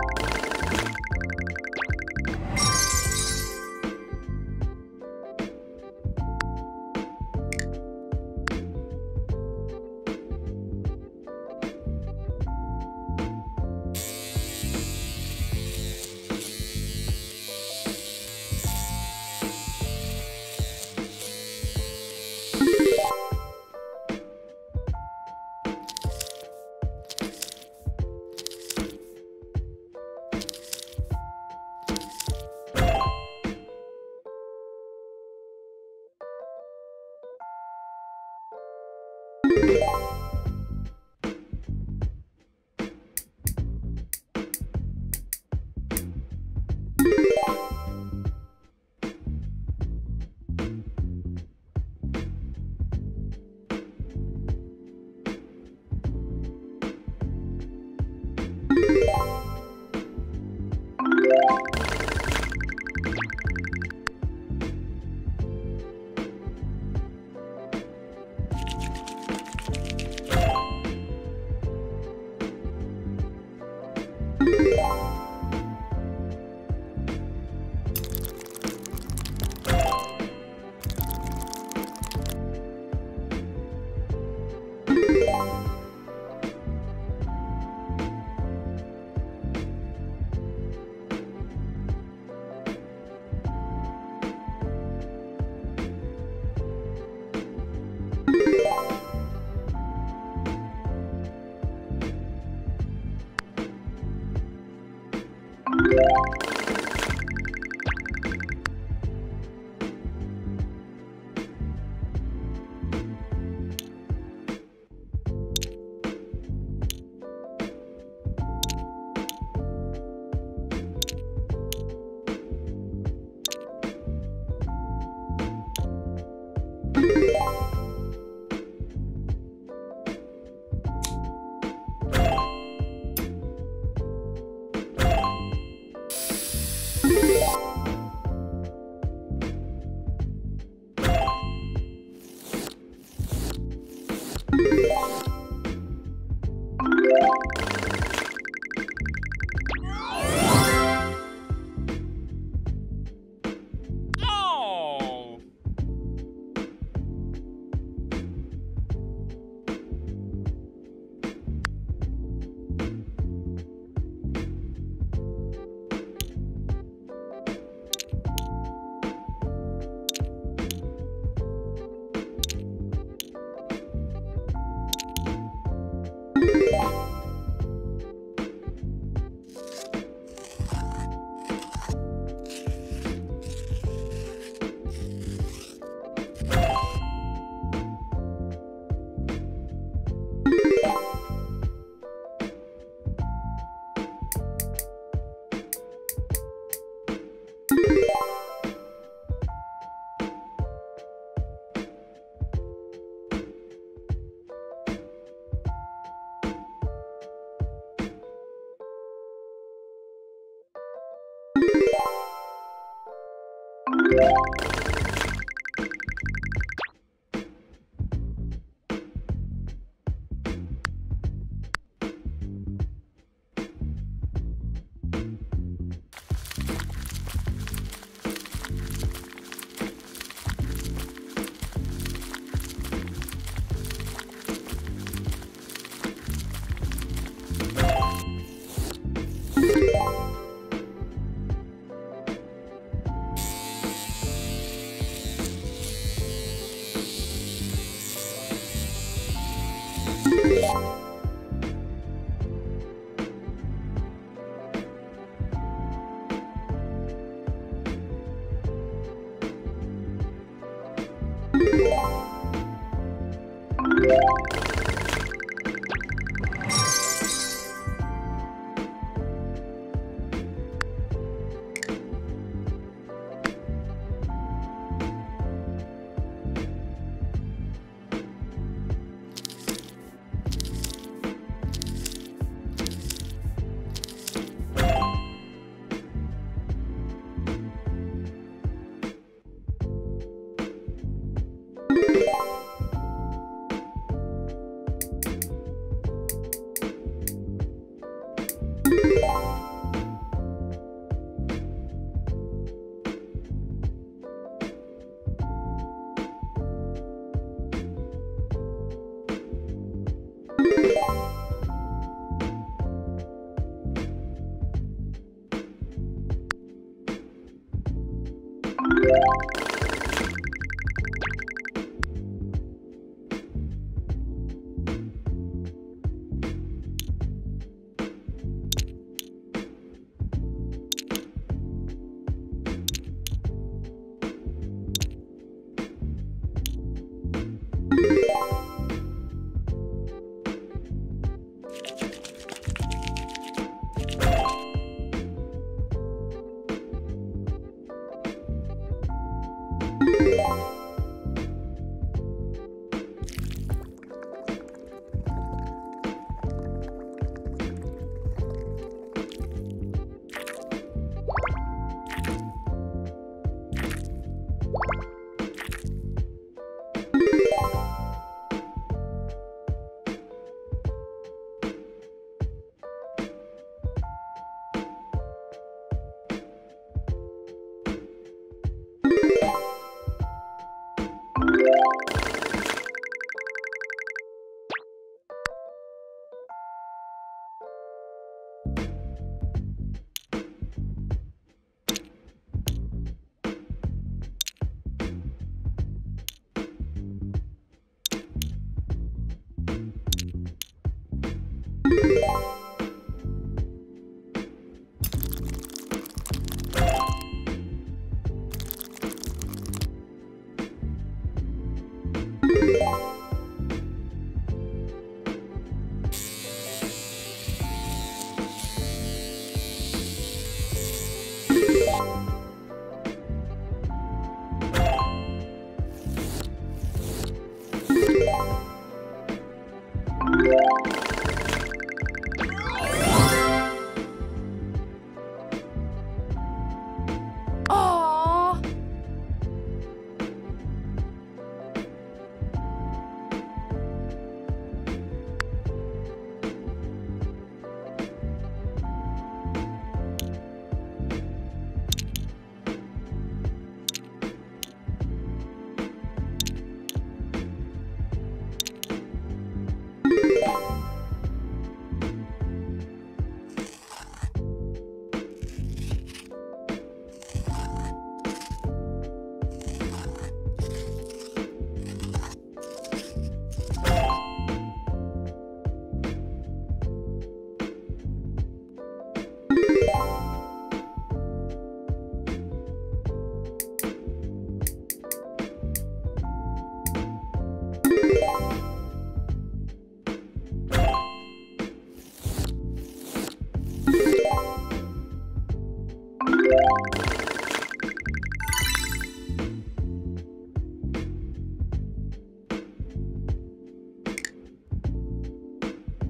you